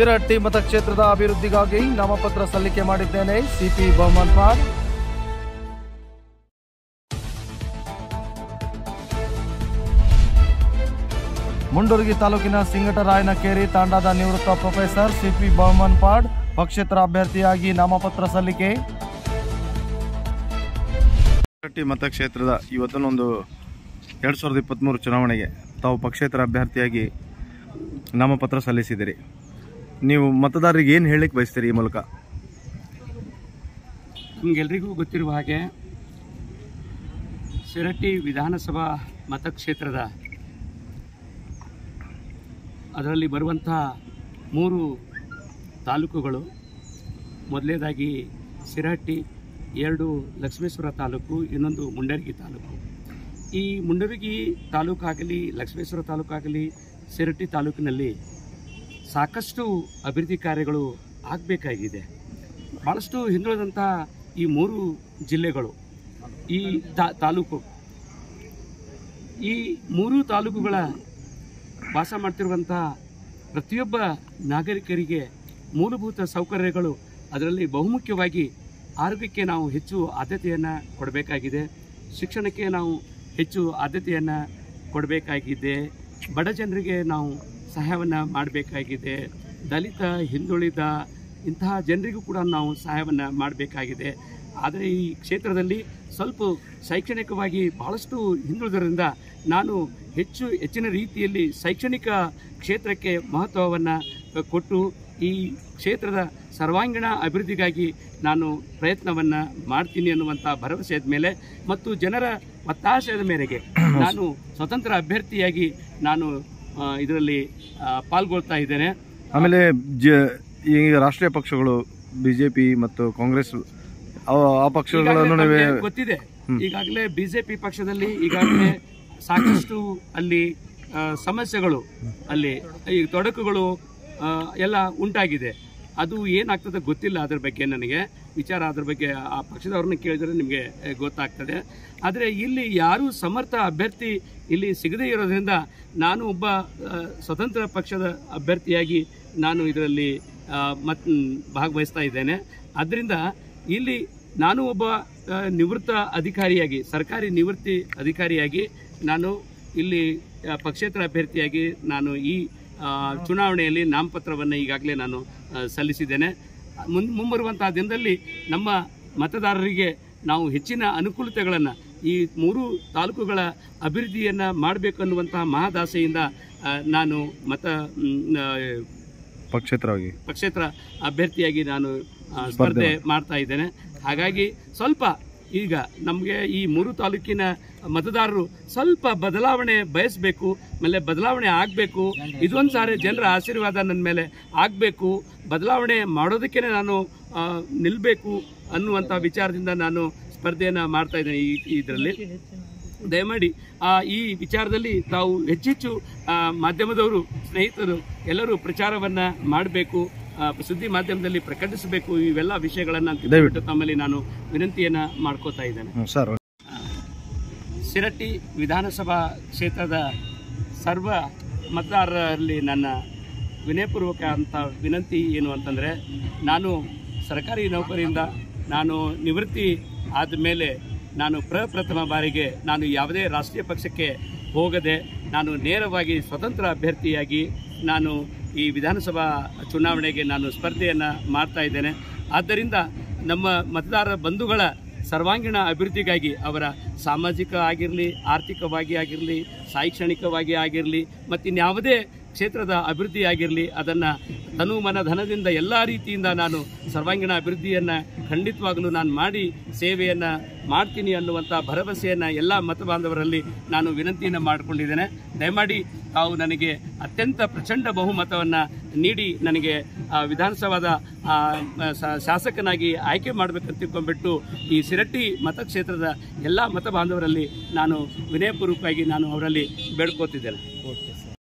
ಶಿರಹಟ್ಟಿ ಮತಕ್ಷೇತ್ರದ ಅಭಿವೃದ್ಧಿಗಾಗಿ ನಾಮಪತ್ರ ಸಲ್ಲಿಕೆ ಮಾಡಿದ್ದೇನೆ ಸಿಪಿ ಬಹುಮನ್ಪಾಡ್ ಮುಂಡೂರ್ಗಿ ತಾಲೂಕಿನ ಸಿಂಗಟರಾಯನಕೇರಿ ತಾಂಡಾದ ನಿವೃತ್ತ ಪ್ರೊಫೆಸರ್ ಸಿಪಿ ಬಹುಮನ್ಪಾಡ್ ಪಕ್ಷೇತರ ಅಭ್ಯರ್ಥಿಯಾಗಿ ನಾಮಪತ್ರ ಸಲ್ಲಿಕೆ. ಶಿರಹಟ್ಟಿ ಮತಕ್ಷೇತ್ರದ ಇವತ್ತನ್ನೊಂದು ಎರಡು ಸಾವಿರದ ಇಪ್ಪತ್ತ್ಮೂರು ಚುನಾವಣೆಗೆ ತಾವು ಪಕ್ಷೇತರ ಅಭ್ಯರ್ಥಿಯಾಗಿ ನಾಮಪತ್ರ ಸಲ್ಲಿಸಿದಿರಿ. ನೀವು ಮತದಾರರಿಗೆ ಏನು ಹೇಳಲಿಕ್ಕೆ ಬಯಸ್ತೀರಿ ಈ ಮೂಲಕ? ನಿಮಗೆಲ್ರಿಗೂ ಗೊತ್ತಿರುವ ಹಾಗೆ ಶಿರಟ್ಟಿ ವಿಧಾನಸಭಾ ಮತಕ್ಷೇತ್ರದ ಅದರಲ್ಲಿ ಬರುವಂತಹ ಮೂರು ತಾಲೂಕುಗಳು. ಮೊದಲನೇದಾಗಿ ಶಿರಹಟ್ಟಿ ಎರಡು ಲಕ್ಷ್ಮೇಶ್ವರ ತಾಲೂಕು, ಇನ್ನೊಂದು ಮುಂಡರಗಿ ತಾಲೂಕು. ಈ ಮುಂಡರಗಿ ತಾಲೂಕಾಗಲಿ, ಲಕ್ಷ್ಮೇಶ್ವರ ತಾಲೂಕಾಗಲಿ ಶಿರಟ್ಟಿ ತಾಲೂಕಿನಲ್ಲಿ ಸಾಕಷ್ಟು ಅಭಿವೃದ್ಧಿ ಕಾರ್ಯಗಳು ಆಗಬೇಕಾಗಿದೆ. ಭಾಳಷ್ಟು ಹಿಂದುಳಿದಂಥ ಈ ಮೂರು ಜಿಲ್ಲೆಗಳು, ಈ ತಾಲೂಕು. ಈ ಮೂರು ತಾಲೂಕುಗಳ ವಾಸ ಮಾಡ್ತಿರುವಂಥ ಪ್ರತಿಯೊಬ್ಬ ನಾಗರಿಕರಿಗೆ ಮೂಲಭೂತ ಸೌಕರ್ಯಗಳು ಅದರಲ್ಲಿ ಬಹುಮುಖ್ಯವಾಗಿ ಆರೋಗ್ಯಕ್ಕೆ ನಾವು ಹೆಚ್ಚು ಆದ್ಯತೆಯನ್ನು ಕೊಡಬೇಕಾಗಿದೆ. ಶಿಕ್ಷಣಕ್ಕೆ ನಾವು ಹೆಚ್ಚು ಆದ್ಯತೆಯನ್ನು ಕೊಡಬೇಕಾಗಿದೆ. ಬಡ ಜನರಿಗೆ ನಾವು ಸಹಾಯವನ್ನು ಮಾಡಬೇಕಾಗಿದೆ. ದಲಿತ ಹಿಂದುಳಿದ ಇಂತಹ ಜನರಿಗೂ ಕೂಡ ನಾವು ಸಹಾಯವನ್ನು ಮಾಡಬೇಕಾಗಿದೆ. ಆದರೆ ಈ ಕ್ಷೇತ್ರದಲ್ಲಿ ಸ್ವಲ್ಪ ಶೈಕ್ಷಣಿಕವಾಗಿ ಬಹಳಷ್ಟು ಹಿಂದುಳಿದರಿಂದ ನಾನು ಹೆಚ್ಚು ಹೆಚ್ಚಿನ ರೀತಿಯಲ್ಲಿ ಶೈಕ್ಷಣಿಕ ಕ್ಷೇತ್ರಕ್ಕೆ ಮಹತ್ವವನ್ನು ಕೊಟ್ಟು ಈ ಕ್ಷೇತ್ರದ ಸರ್ವಾಂಗೀಣ ಅಭಿವೃದ್ಧಿಗಾಗಿ ನಾನು ಪ್ರಯತ್ನವನ್ನು ಮಾಡ್ತೀನಿ ಅನ್ನುವಂಥ ಭರವಸೆಯ ಮೇಲೆ ಮತ್ತು ಜನರ ಒತ್ತಾಸೆಯದ ಮೇರೆಗೆ ನಾನು ಸ್ವತಂತ್ರ ಅಭ್ಯರ್ಥಿಯಾಗಿ ನಾನು ಇದರಲ್ಲಿ ಪಾಲ್ಗೊಳ್ತಾ ಇದ್ದೇನೆ. ಆಮೇಲೆ ಈಗ ರಾಷ್ಟ್ರೀಯ ಪಕ್ಷಗಳು ಬಿಜೆಪಿ ಮತ್ತು ಕಾಂಗ್ರೆಸ್ ಆ ಪಕ್ಷಗಳನ್ನು ಗೊತ್ತಿದೆ. ಈಗಾಗಲೇ ಬಿಜೆಪಿ ಪಕ್ಷದಲ್ಲಿ ಈಗಾಗಲೇ ಸಾಕಷ್ಟು ಅಲ್ಲಿ ಸಮಸ್ಯೆಗಳು ಅಲ್ಲಿ ಈ ತೊಡಕುಗಳು ಎಲ್ಲ ಉಂಟಾಗಿದೆ. ಅದು ಏನಾಗ್ತದೆ ಗೊತ್ತಿಲ್ಲ ಅದ್ರ ಬಗ್ಗೆ ನನಗೆ. ವಿಚಾರ ಅದ್ರ ಬಗ್ಗೆ ಆ ಪಕ್ಷದವ್ರನ್ನ ಕೇಳಿದರೆ ನಿಮಗೆ ಗೊತ್ತಾಗ್ತದೆ. ಆದರೆ ಇಲ್ಲಿ ಯಾರು ಸಮರ್ಥ ಅಭ್ಯರ್ಥಿ ಇಲ್ಲಿ ಸಿಗದೇ ಇರೋದ್ರಿಂದ ನಾನು ಒಬ್ಬ ಸ್ವತಂತ್ರ ಪಕ್ಷದ ಅಭ್ಯರ್ಥಿಯಾಗಿ ನಾನು ಇದರಲ್ಲಿ ಮತ್, ಭಾಗವಹಿಸ್ತಾ ಇದ್ದೇನೆ. ಅದರಿಂದ ಇಲ್ಲಿ ನಾನು ಒಬ್ಬ ನಿವೃತ್ತ ಅಧಿಕಾರಿಯಾಗಿ, ಸರ್ಕಾರಿ ನಿವೃತ್ತಿ ಅಧಿಕಾರಿಯಾಗಿ ನಾನು ಇಲ್ಲಿ ಪಕ್ಷೇತರ ಅಭ್ಯರ್ಥಿಯಾಗಿ ನಾನು ಈ ಚುನಾವಣೆಯಲ್ಲಿ ನಾಮಪತ್ರವನ್ನು ಈಗಾಗಲೇ ನಾನು ಸಲ್ಲಿಸಿದ್ದೇನೆ. ಮುನ್ ಮುಂಬರುವಂತಹ ದಿನದಲ್ಲಿ ನಮ್ಮ ಮತದಾರರಿಗೆ ನಾವು ಹೆಚ್ಚಿನ ಅನುಕೂಲತೆಗಳನ್ನು ಈ ಮೂರು ತಾಲೂಕುಗಳ ಅಭಿವೃದ್ಧಿಯನ್ನು ಮಾಡಬೇಕನ್ನುವಂತಹ ಮಹಾದಾಸೆಯಿಂದ ನಾನು ಮತ ಪಕ್ಷೇತ್ರವಾಗಿ ಪಕ್ಷೇತ್ರ ಪಕ್ಷೇತರವಾಗಿ. ಪಕ್ಷೇತರ ಅಭ್ಯರ್ಥಿಯಾಗಿ ನಾನು ಸ್ಪರ್ಧೆ ಮಾಡ್ತಾ ಇದ್ದೇನೆ. ಹಾಗಾಗಿ ಸ್ವಲ್ಪ ಈಗ ನಮಗೆ ಈ ಮೂರು ತಾಲೂಕಿನ ಮತದಾರರು ಸ್ವಲ್ಪ ಬದಲಾವಣೆ ಬಯಸಬೇಕು ಆಮೇಲೆ ಬದಲಾವಣೆ ಆಗಬೇಕು. ಇದೊಂದು ಸಾರಿ ಜನರ ಆಶೀರ್ವಾದ ನನ್ನ ಮೇಲೆ ಆಗಬೇಕು. ಬದಲಾವಣೆ ಮಾಡೋದಕ್ಕೇ ನಾನು ನಿಲ್ಲಬೇಕು ಅನ್ನುವಂಥ ವಿಚಾರದಿಂದ ನಾನು ಸ್ಪರ್ಧೆಯನ್ನು ಮಾಡ್ತಾ ಇದ್ದೇನೆ ಈ ಇದರಲ್ಲಿ. ದಯಮಾಡಿ ಆ, ಈ ವಿಚಾರದಲ್ಲಿ ತಾವು ಹೆಚ್ಚೆಚ್ಚು ಮಾಧ್ಯಮದವರು ಸ್ನೇಹಿತರು ಎಲ್ಲರೂ ಪ್ರಚಾರವನ್ನು ಮಾಡಬೇಕು. ಸುದ್ದಿ ಮಾಧ್ಯಮದಲ್ಲಿ ಪ್ರಕಟಿಸಬೇಕು ಇವೆಲ್ಲ ವಿಷಯಗಳನ್ನು ದಯವಿಟ್ಟು. ತಮ್ಮಲ್ಲಿ ನಾನು ವಿನಂತಿಯನ್ನ ಮಾಡ್ಕೋತಾ ಇದ್ದೇನೆ. ಶಿರಟ್ಟಿ ವಿಧಾನಸಭಾ ಕ್ಷೇತ್ರದ ಸರ್ವ ಮತದಾರರಲ್ಲಿ ನನ್ನ ವಿನಯಪೂರ್ವಕ ಅಂತ ವಿನಂತಿ ಏನು ಅಂತಂದರೆ ನಾನು ಸರ್ಕಾರಿ ನೌಕರಿಯಿಂದ ನಾನು ನಿವೃತ್ತಿ ಆದ ಮೇಲೆ ನಾನು ಪ್ರಪ್ರಥಮ ಬಾರಿಗೆ ನಾನು ಯಾವುದೇ ರಾಷ್ಟ್ರೀಯ ಪಕ್ಷಕ್ಕೆ ಹೋಗದೆ ನಾನು ನೇರವಾಗಿ ಸ್ವತಂತ್ರ ಅಭ್ಯರ್ಥಿಯಾಗಿ ನಾನು ಈ ವಿಧಾನಸಭಾ ಚುನಾವಣೆಗೆ ನಾನು ಸ್ಪರ್ಧೆಯನ್ನು ಮಾಡ್ತಾ ಇದ್ದೇನೆ. ಆದ್ದರಿಂದ ನಮ್ಮ ಮತದಾರ ಬಂಧುಗಳ ಸರ್ವಾಂಗೀಣ ಅಭಿವೃದ್ಧಿಗಾಗಿ, ಅವರ ಸಾಮಾಜಿಕ ಆಗಿರಲಿ, ಆರ್ಥಿಕವಾಗಿ ಆಗಿರಲಿ, ಶೈಕ್ಷಣಿಕವಾಗಿ ಆಗಿರಲಿ, ಮತ್ತಿನ್ಯಾವುದೇ ಕ್ಷೇತ್ರದ ಅಭಿವೃದ್ಧಿ ಆಗಿರಲಿ ಅದನ್ನು ತನು ಮನ ಧನದಿಂದ ಎಲ್ಲ ರೀತಿಯಿಂದ ನಾನು ಸರ್ವಾಂಗೀಣ ಅಭಿವೃದ್ಧಿಯನ್ನು ಖಂಡಿತವಾಗಲೂ ನಾನು ಮಾಡಿ ಸೇವೆಯನ್ನು ಮಾಡ್ತೀನಿ ಅನ್ನುವಂಥ ಭರವಸೆಯನ್ನು ಎಲ್ಲ ಮತ ಬಾಂಧವರಲ್ಲಿ ನಾನು ವಿನಂತಿಯನ್ನು ಮಾಡಿಕೊಂಡಿದ್ದೇನೆ. ದಯಮಾಡಿ ತಾವು ನನಗೆ ಅತ್ಯಂತ ಪ್ರಚಂಡ ಬಹುಮತವನ್ನು ನೀಡಿ ನನಗೆ ವಿಧಾನಸಭಾದ ಶಾಸಕನಾಗಿ ಆಯ್ಕೆ ಮಾಡಬೇಕಂತ ತಿಳ್ಕೊಂಡ್ಬಿಟ್ಟು ಈ ಸಿರಟ್ಟಿ ಮತಕ್ಷೇತ್ರದ ಎಲ್ಲ ಮತ ಬಾಂಧವರಲ್ಲಿ ನಾನು ವಿನಯಪೂರ್ವಕವಾಗಿ ನಾನು ಅವರಲ್ಲಿ ಬೇಡ್ಕೋತಿದ್ದೇನೆ.